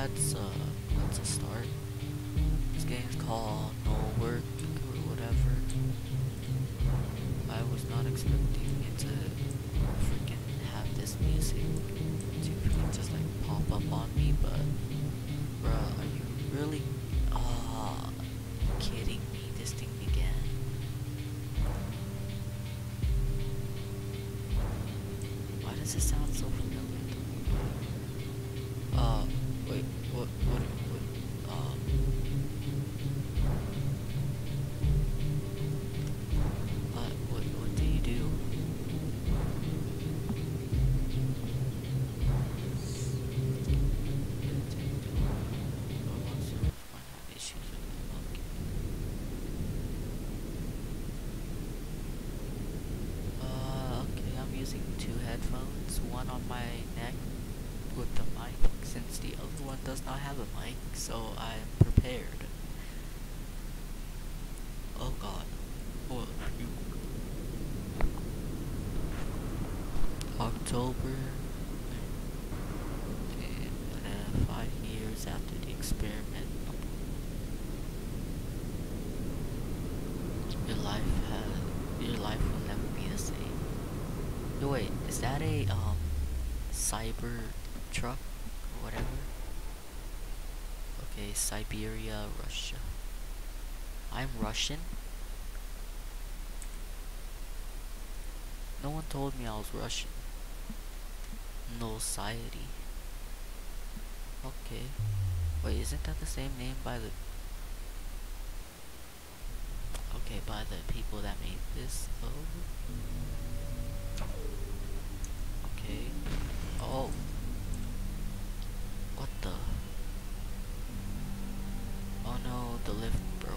that's uh that's a start. This game's called No Work or whatever. I was not expecting it to freaking have this music to freaking just like pop up on me, but bruh, are my neck with the mic, since the other one does not have a mic, so I'm prepared. Oh god. What? October. And, uh, five years after the experiment. Your life has, your life will never be the same. Wait, is that a, um, cyber truck or whatever? Okay, Siberia, Russia. I'm Russian? No one told me I was Russian. No society. Okay. Wait, isn't that the same name by the... Okay, by the people that made this? Oh. Okay. Oh. What the? Oh no, the lift broke.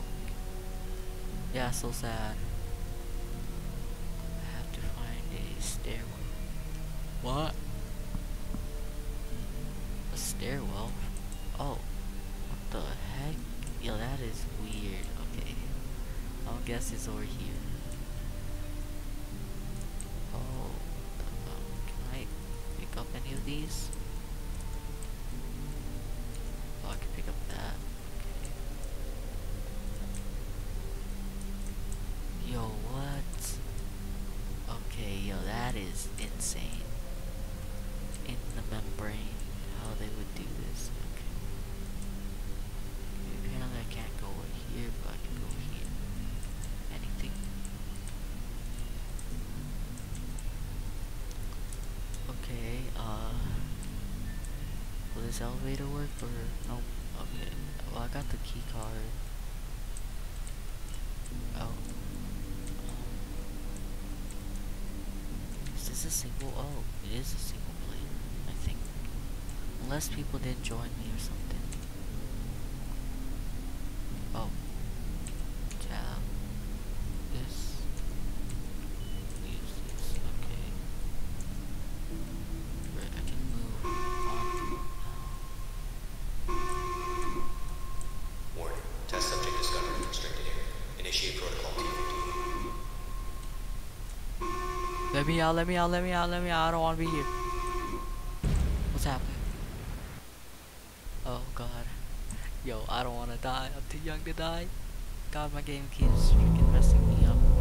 Yeah, so sad. I have to find a stairwell. What? A stairwell? Oh. What the heck? Yo, that is weird. Okay. I'll guess it's over here. Up any of these? Oh, I can pick up that. Okay. Yo, what? Okay, yo, that is insane. In the membrane, how they would do this. Okay. Okay, apparently I can't go over here, but I can go here. Anything? Okay, uh... Will this elevator work or no? Okay. Well, I got the key card. Oh. Um, is this a single? Oh, it is a single player. I think. Unless people didn't join me or something. Out, let me out, let me out, let me out. I don't want to be here. What's happening? Oh god. Yo, I don't want to die. I'm too young to die. God, my game keeps freaking messing me up.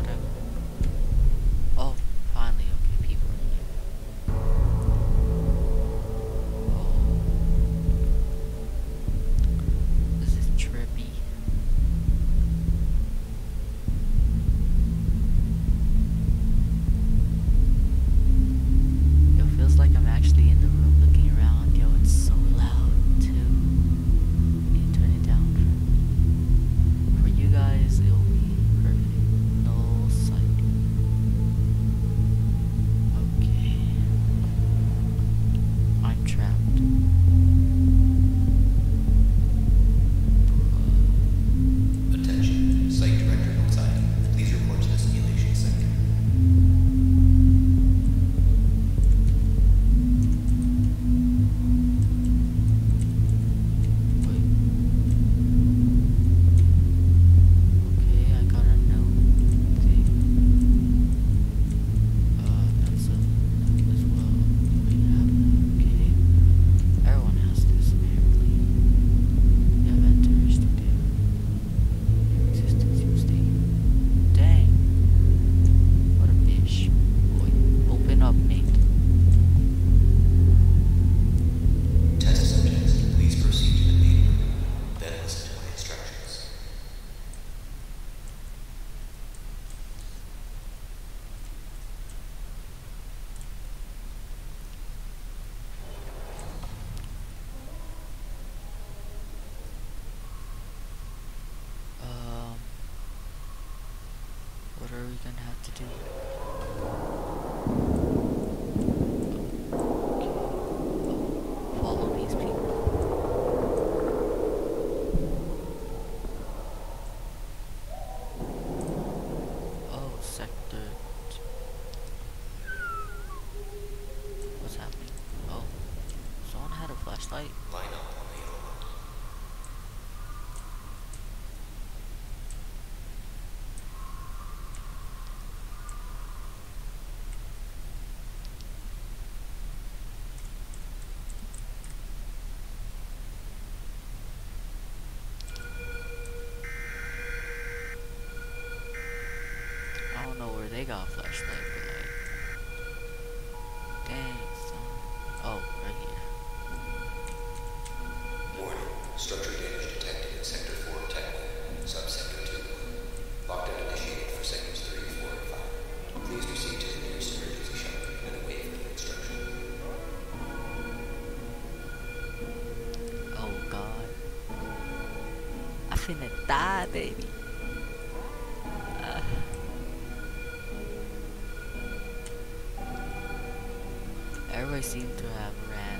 whatever we're gonna have to do. they flashlight, dang, son. Oh, right here. Warning: structure damage detected in Sector Four Technical, Subsector Two. Lockdown initiated for sectors three, four, and five. Please proceed to the nearest emergency shelter and. Oh God, I finna die, baby. seem to have ran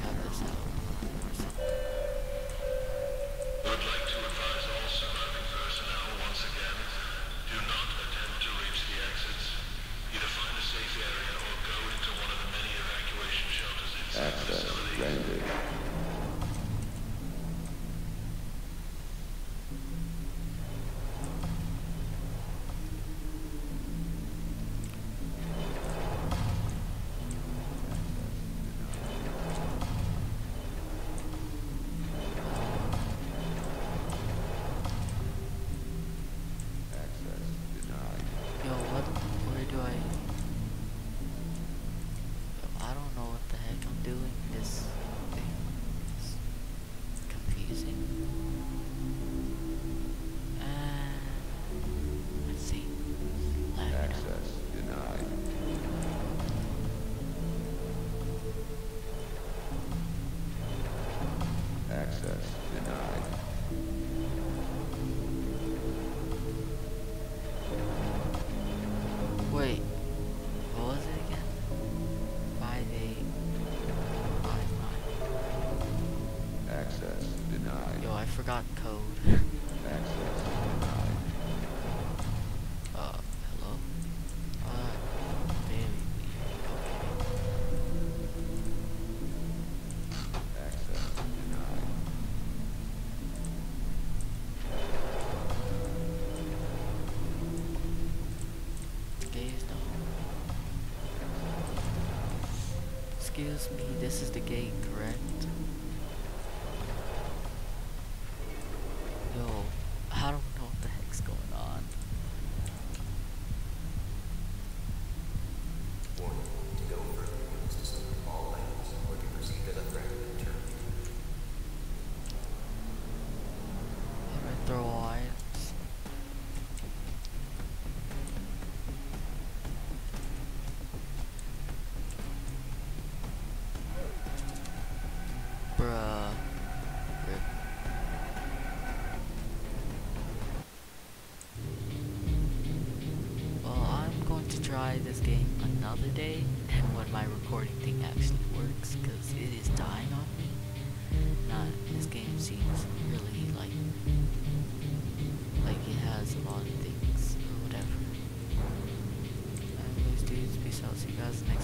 how this out. uh, Excuse me, this is the gate, correct? Try this game another day and when my recording thing actually works because it is dying on me. Not this game seems really like like it has a lot of things or whatever. Anyways, dudes, peace out. See you guys next.